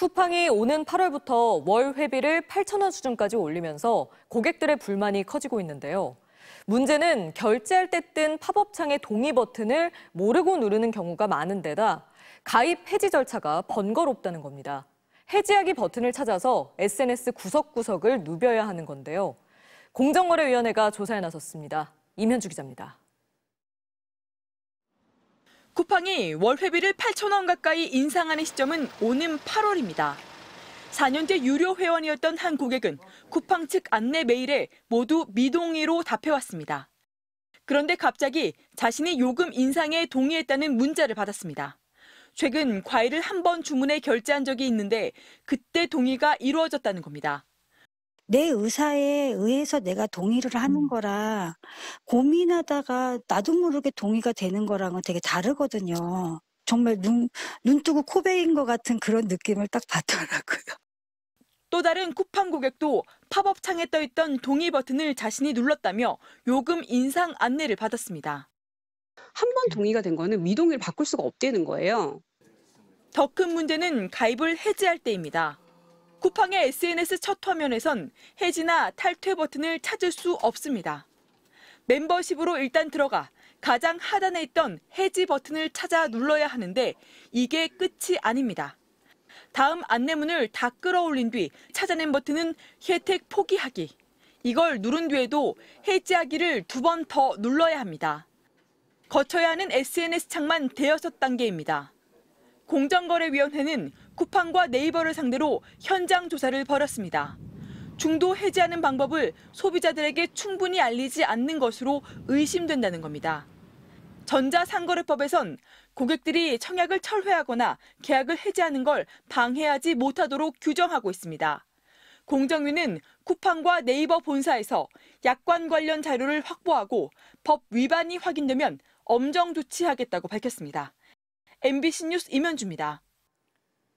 쿠팡이 오는 8월부터 월 회비를 8,000원 수준까지 올리면서 고객들의 불만이 커지고 있는데요. 문제는 결제할 때 뜬 팝업창의 동의 버튼을 모르고 누르는 경우가 많은 데다 가입 해지 절차가 번거롭다는 겁니다. 해지하기 버튼을 찾아서 SNS 구석구석을 누벼야 하는 건데요. 공정거래위원회가 조사에 나섰습니다. 임현주 기자입니다. 쿠팡이 월 회비를 8,000원 가까이 인상하는 시점은 오는 8월입니다. 4년째 유료 회원이었던 한 고객은 쿠팡 측 안내 메일에 모두 미동의로 답해왔습니다. 그런데 갑자기 자신이 요금 인상에 동의했다는 문자를 받았습니다. 최근 과일을 한 번 주문해 결제한 적이 있는데 그때 동의가 이루어졌다는 겁니다. 내 의사에 의해서 내가 동의를 하는 음. 거라 고민하다가 나도 모르게 동의가 되는 거랑은 되게 다르거든요. 정말 눈, 눈 뜨고 코 베인 것 같은 그런 느낌을 딱 받더라고요. 또 다른 쿠팡 고객도 팝업 창에 떠 있던 동의 버튼을 자신이 눌렀다며 요금 인상 안내를 받았습니다. 한 번 동의가 된 거는 미동의를 바꿀 수가 없다는 거예요. 더 큰 문제는 가입을 해지할 때입니다. 쿠팡의 SNS 첫 화면에선 해지나 탈퇴 버튼을 찾을 수 없습니다. 멤버십으로 일단 들어가 가장 하단에 있던 해지 버튼을 찾아 눌러야 하는데 이게 끝이 아닙니다. 다음 안내문을 다 끌어올린 뒤 찾아낸 버튼은 혜택 포기하기. 이걸 누른 뒤에도 해지하기를 두 번 더 눌러야 합니다. 거쳐야 하는 SNS 창만 대여섯 단계입니다. 공정거래위원회는 쿠팡과 네이버를 상대로 현장 조사를 벌였습니다. 중도 해지하는 방법을 소비자들에게 충분히 알리지 않는 것으로 의심된다는 겁니다. 전자상거래법에선 고객들이 청약을 철회하거나 계약을 해지하는 걸 방해하지 못하도록 규정하고 있습니다. 공정위는 쿠팡과 네이버 본사에서 약관 관련 자료를 확보하고 법 위반이 확인되면 엄정 조치하겠다고 밝혔습니다. MBC 뉴스 임현주입니다.